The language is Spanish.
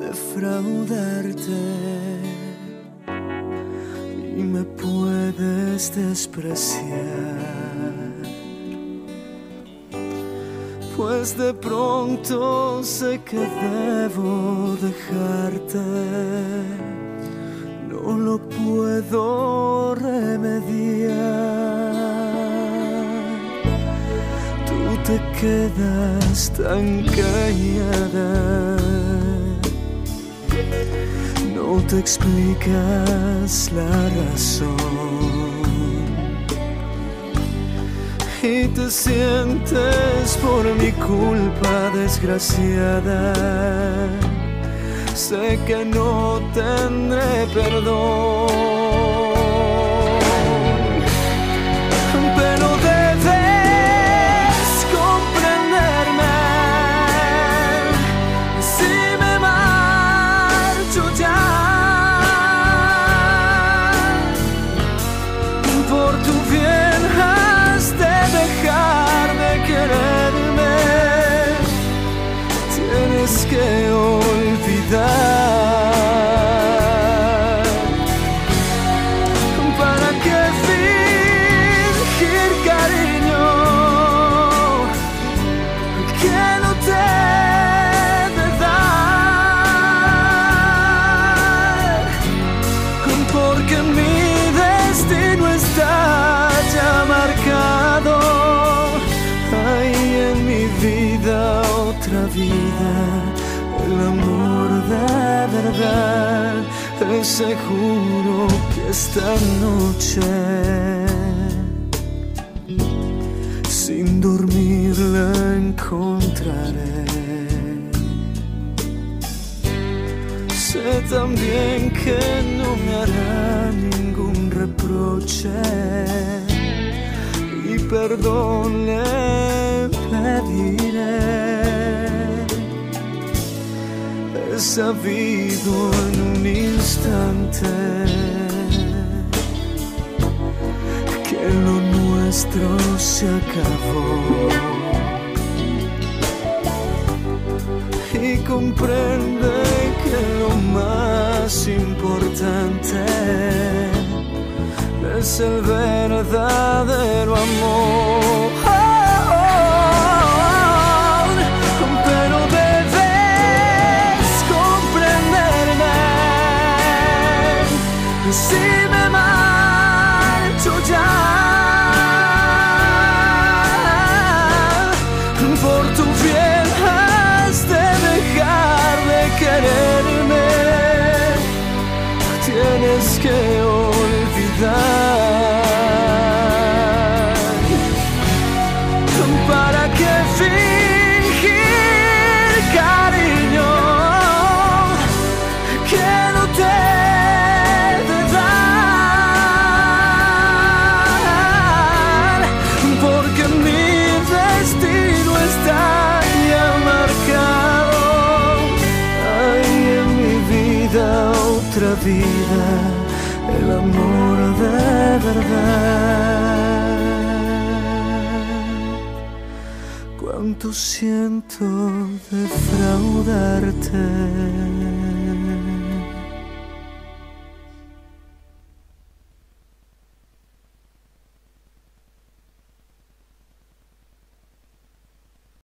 defraudarte y me puedes despreciar. Pues de pronto sé que debo dejarte, no lo puedo remediar. Te quedas tan callada. No te explicas la razón. Y te sientes por mi culpa desgraciada. Sé que no tendré perdón, está ya marcado. Hay en mi vida otra vida, el amor de verdad. Ese juro que esta noche, sin dormir, la encontraré. Sé también que no me hará ningún reproche y perdón le pediré. He sabido en un instante que lo nuestro se acabó. y comprende es el verdadero amor. Pero debes comprenderme el amor de verdad. Cuánto siento defraudarte.